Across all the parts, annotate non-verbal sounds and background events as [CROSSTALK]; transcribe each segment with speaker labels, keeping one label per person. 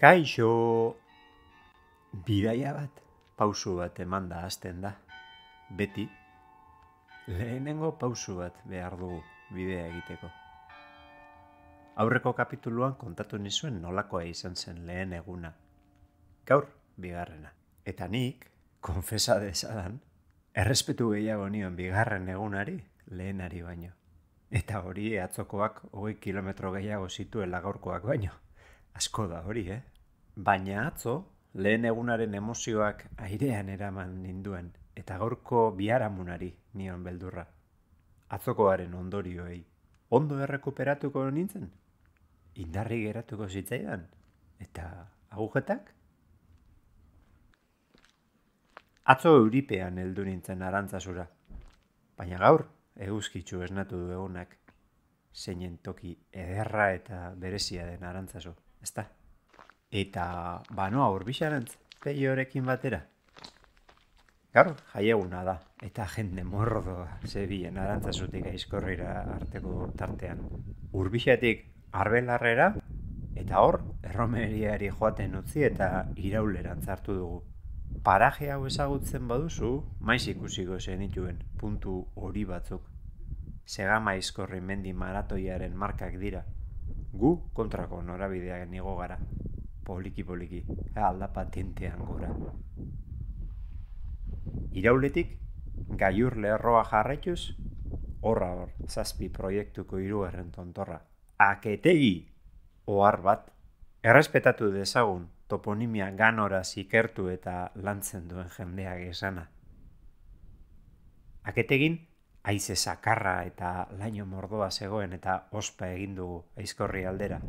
Speaker 1: Kaixo! Bidaia bat, pausu bat eman da hasten da. Beti, lehenengo pausu bat behar dugu bidea egiteko. Aurreko kapituluan kontatu nizuen nolakoa izan zen lehen eguna. Gaur, bigarrena. Eta nik, konfesa dezadan, errespetu gehiago nion bigarren egunari lehenari baino. Eta hori atzokoak hogei kilometro gehiago zituela gaurkoak baino. Asko da hori, eh? Baina atzo, lehen egunaren emozioak airean eraman ninduen, eta gaurko biharamunari nion beldurra. Atzokoaren ondorioei. Ondo errekuperatuko nintzen? Indarri geratuko zitzaidan? Eta agujetak? Atzo euripean heldu nintzen arantzazura. Baina gaur, eguzkitzu esnatu du egunak. Zeinen toki ederra eta berezia den arantzazu, ezta? Eta banoa urbixarantz, peiorekin batera. Gaur, jaieguna da, eta jende mordoa zebien arantzazutik aizkorrira arteko tartean. Urbixatik arbelarrera, eta hor, erromeriari joaten utzi eta irauleran hartu dugu. Paraje hau ezagutzen baduzu, maiz ikusiko zenituen puntu hori batzuk. Segama aizkorri mendi maratoiaren markak dira. Gu kontrako norabideak nigo gara poliki poliki, aldapa tentean gora. Irauletik, gaiur leherroa jarraituz, horra hor, zazpi proiektuko hirugarren tontorra. Aketegi, ohar bat, errespetatu dezagun toponimia ganora zikertu eta lantzen duen jendeak esana. Aketegin, aize sakarra eta laino mordoa zegoen eta ospa egin dugu aizkorri aldera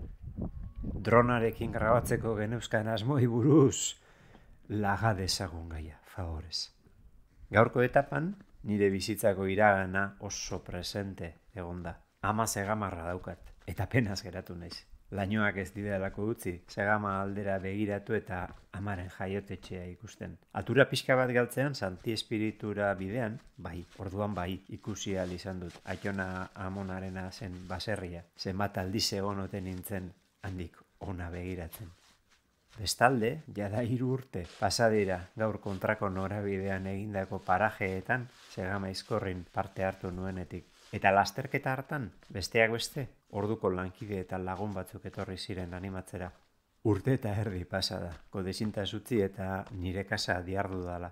Speaker 1: dronarekin grabatzeko geneuzkan asmoi buruz laga dezagun gaia, favorez. Gaurko etapan, nire bizitzako iragana oso presente egonda. Ama segamarra daukat, eta penaz geratu naiz. Lainoak ez didalako utzi, segama aldera begiratu eta amaren jaiotetxea ikusten. Atura pixka bat galtzean, santi espiritura bidean, bai, orduan bai, ikusi izan dut. Aiona amonarena zen baserria, zenbat aldiz egon oten nintzen handik ona begiratzen. Bestalde, jada hiru urte pasadira gaur kontrako norabidean egindako parajeetan segama izkorrin parte hartu nuenetik. Eta lasterketa hartan, besteak beste, orduko lankide eta lagun batzuk etorri ziren animatzera. Urte eta herri pasada, kodezinta zutzi eta nire kasa diardu dala.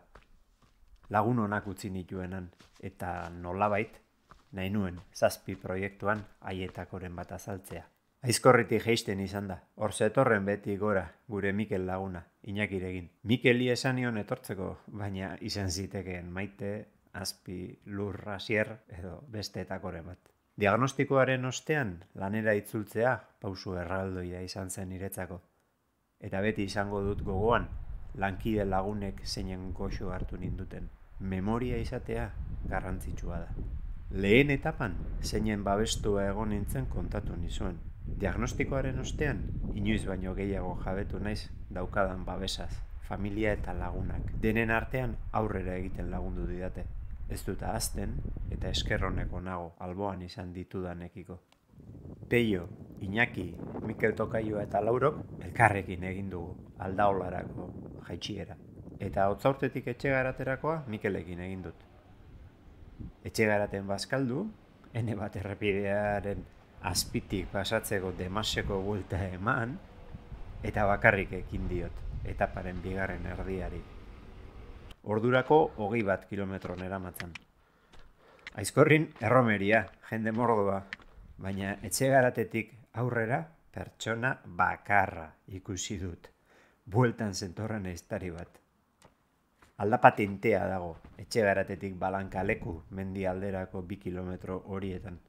Speaker 1: Lagun honak utzi nituenan, eta nolabait, nahi nuen, zazpi proiektuan aietakoren bat azaltzea. Aizkorritik geisten izan da, hor zetorren beti gora, gure Mikel laguna, inakiregin. Mikeli esanion etortzeko, baina izan zitekeen maite, azpi, lurra, sier, edo beste etakoren bat. Diagnostikoaren ostean, lanera itzultzea, pausu erraldoia izan zen niretzako. Eta beti izango dut gogoan, lankide lagunek zeinen goxo hartu ninduten. Memoria izatea garrantzitsua da. Lehen etapan, zeinen babestua egon nintzen kontatu nizuen, Diagnostikoaren ostean, inoiz baino gehiago jabetu naiz daukadan babesaz, familia eta lagunak. Denen artean aurrera egiten lagundu didate. Ez dut azten eta eskerroneko nago alboan izan ditudanekiko. Peio, Iñaki, Mikel Tokaio eta Laurok elkarrekin egin dugu aldaolarako jaitxiera. Eta hotzaurtetik etxegaraterakoa Mikelekin egin dut. Etxegaraten bazkaldu, ene bat errepidearen azpitik pasatzeko demaseko gulta eman, eta bakarrik ekin diot, etaparen bigarren erdiari. Ordurako hogei bat kilometro eramatzen. Aizkorrin erromeria, jende mordoa, baina etxe garatetik aurrera pertsona bakarra ikusi dut. Bueltan zentorren eiztari bat. Aldapatentea dago, etxe garatetik balankaleku mendi alderako bi kilometro horietan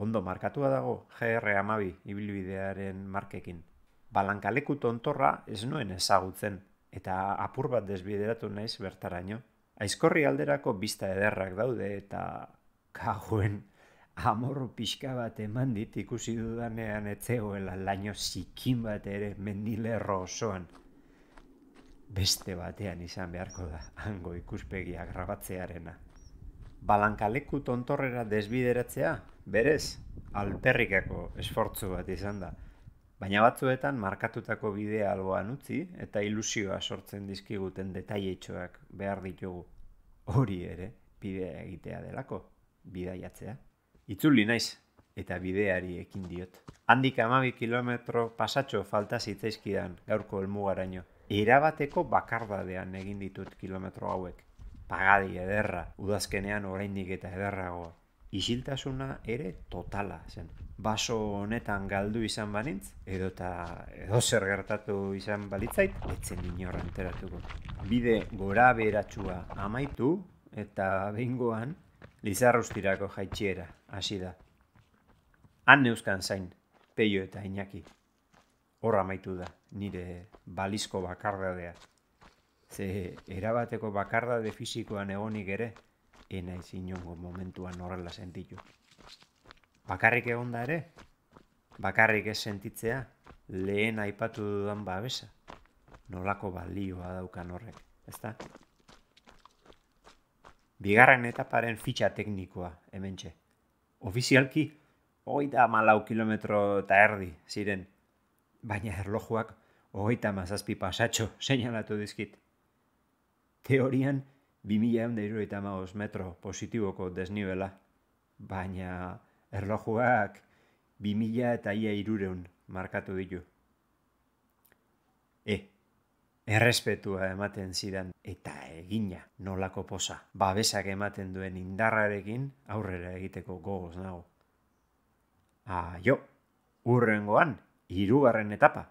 Speaker 1: ondo markatua dago GR amabi ibilbidearen markekin. Balankaleku tontorra ez nuen ezagutzen, eta apur bat desbideratu naiz bertaraino. Aizkorri alderako bizta ederrak daude eta kaguen amorro pixka bat eman dit ikusi dudanean etzegoela laino zikin bat ere mendilerro osoan. Beste batean izan beharko da, hango ikuspegia grabatzearena. Balankaleku tontorrera desbideratzea berez, alperrikako esfortzu bat izan da. Baina batzuetan markatutako bidea alboan utzi eta ilusioa sortzen dizkiguten detailetxoak behar ditugu. Hori ere, bidea egitea delako, bidaiatzea. Itzuli naiz, eta bideari ekin diot. Handik amabi kilometro pasatxo falta zitzaizkidan gaurko helmugaraino. Erabateko bakardadean egin ditut kilometro hauek. Pagadi ederra, udazkenean oraindik eta ederragoa. Isiltasuna ere totala zen. Baso honetan galdu izan banintz, edo eta edo zer gertatu izan balitzait, etzen inorra enteratuko. Bide gora beratxua amaitu eta behingoan lizarrustirako jaitxiera, hasi da. Han neuzkan zain, peio eta inaki. Horra amaitu da, nire balizko bakardadea. Ze erabateko bakardade fisikoan egonik ere, ena inongo momentuan horrela sentitu. Bakarrik egon da ere, bakarrik ez sentitzea, lehen aipatu dudan babesa. Nolako balioa daukan horrek, ezta? Bigarren etaparen fitxa teknikoa, hemen txe. Ofizialki, hogeita malau kilometro eta erdi ziren, baina erlojuak hogeita mazazpi pasatxo [LAUGHS] seinalatu dizkit. Teorian, 2000 eta metro positiboko desnibela, baina erlojuak 2000 eta ia irureun markatu ditu. E, errespetua ematen zidan eta egina nolako posa. Babesak ematen duen indarrarekin aurrera egiteko gogoz nago. Jo, urrengoan, hirugarren etapa.